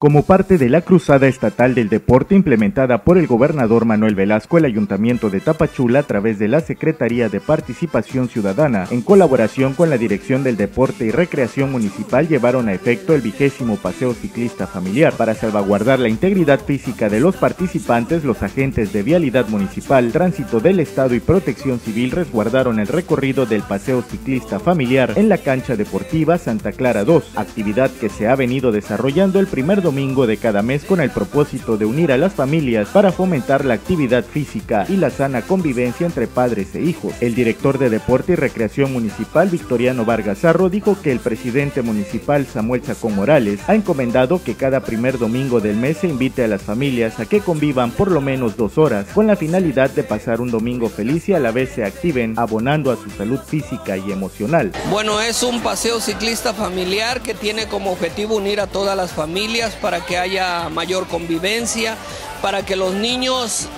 Como parte de la Cruzada Estatal del Deporte implementada por el gobernador Manuel Velasco, el Ayuntamiento de Tapachula, a través de la Secretaría de Participación Ciudadana, en colaboración con la Dirección del Deporte y Recreación Municipal, llevaron a efecto el vigésimo paseo ciclista familiar. Para salvaguardar la integridad física de los participantes, los agentes de Vialidad Municipal, Tránsito del Estado y Protección Civil resguardaron el recorrido del paseo ciclista familiar en la cancha deportiva Santa Clara 2, actividad que se ha venido desarrollando el primer domingo de cada mes con el propósito de unir a las familias para fomentar la actividad física y la sana convivencia entre padres e hijos. El director de Deporte y Recreación Municipal, Victoriano Vargas Arro, dijo que el presidente municipal, Samuel Chacón Morales, ha encomendado que cada primer domingo del mes se invite a las familias a que convivan por lo menos dos horas, con la finalidad de pasar un domingo feliz y a la vez se activen abonando a su salud física y emocional. Bueno, es un paseo ciclista familiar que tiene como objetivo unir a todas las familias para que haya mayor convivencia, para que los niños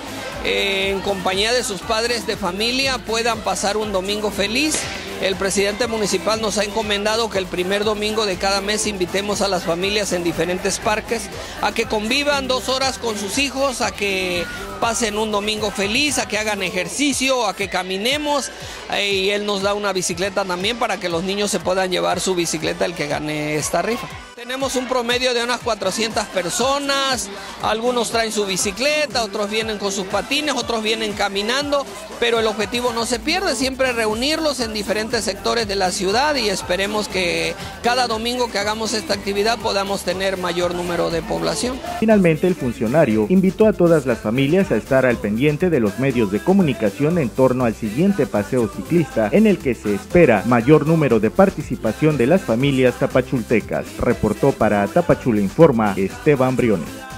eh, en compañía de sus padres de familia puedan pasar un domingo feliz. El presidente municipal nos ha encomendado que el primer domingo de cada mes invitemos a las familias en diferentes parques a que convivan dos horas con sus hijos, a que pasen un domingo feliz, a que hagan ejercicio, a que caminemos eh, y él nos da una bicicleta también para que los niños se puedan llevar su bicicleta el que gane esta rifa. Tenemos un promedio de unas 400 personas, algunos traen su bicicleta, otros vienen con sus patines, otros vienen caminando, pero el objetivo no se pierde, siempre reunirlos en diferentes sectores de la ciudad y esperemos que cada domingo que hagamos esta actividad podamos tener mayor número de población. Finalmente, el funcionario invitó a todas las familias a estar al pendiente de los medios de comunicación en torno al siguiente paseo ciclista en el que se espera mayor número de participación de las familias tapachultecas. Reportó para Tapachula Informa Esteban Briones.